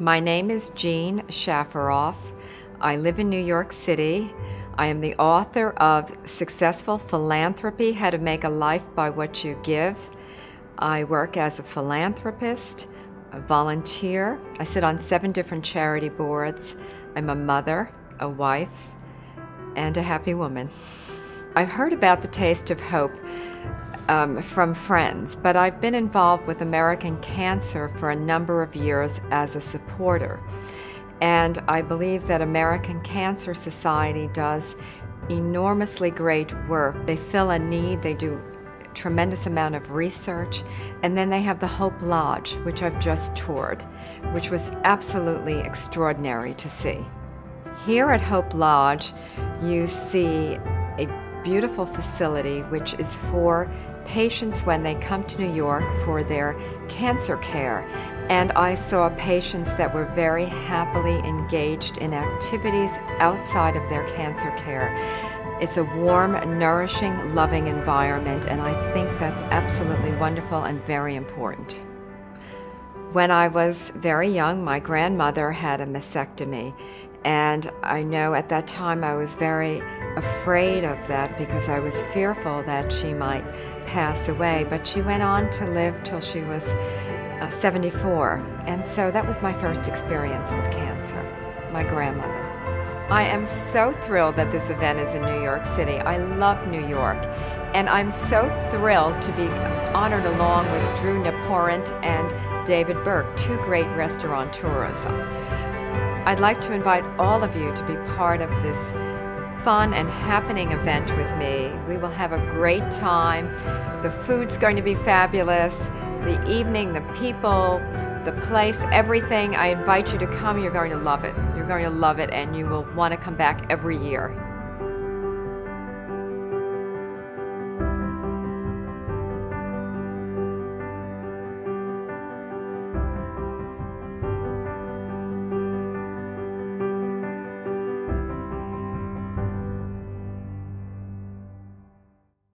My name is Jean Shafiroff. I live in New York City. I am the author of Successful Philanthropy How to Make a Life by What You Give. I work as a philanthropist, a volunteer. I sit on seven different charity boards. I'm a mother, a wife, and a happy woman. I've heard about the Taste of Hope um, from friends, but I've been involved with American Cancer for a number of years as a supporter. And I believe that American Cancer Society does enormously great work. They fill a need, they do tremendous amount of research, and then they have the Hope Lodge, which I've just toured, which was absolutely extraordinary to see. Here at Hope Lodge, you see a beautiful facility which is for patients when they come to New York for their cancer care. And I saw patients that were very happily engaged in activities outside of their cancer care. It's a warm, nourishing, loving environment, and I think that's absolutely wonderful and very important. When I was very young, my grandmother had a mastectomy, and I know at that time I was very afraid of that because I was fearful that she might pass away. But she went on to live till she was uh, 74. And so that was my first experience with cancer, my grandmother. I am so thrilled that this event is in New York City. I love New York. And I'm so thrilled to be honored along with Drew Nieporent and David Burke, two great restaurateurs. I'd like to invite all of you to be part of this fun and happening event with me. We will have a great time. The food's going to be fabulous. The evening, the people, the place, everything. I invite you to come. You're going to love it. You're going to love it, and you will want to come back every year.